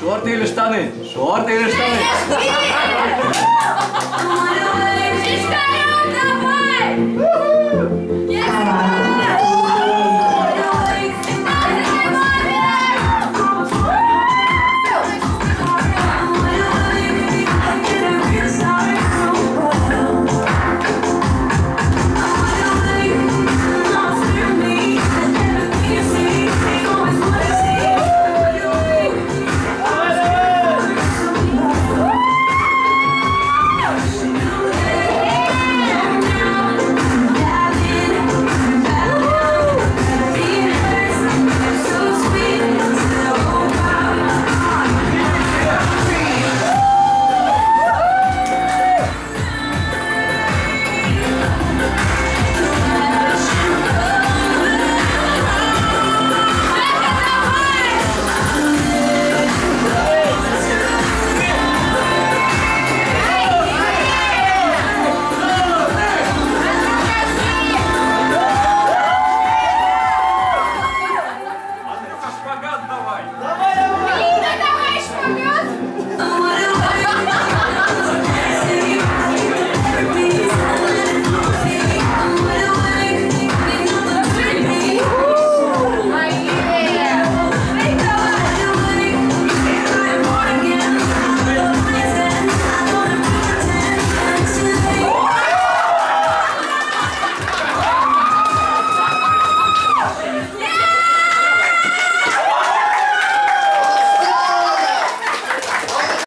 Шорти или штаны? Шорти или штаны? Ama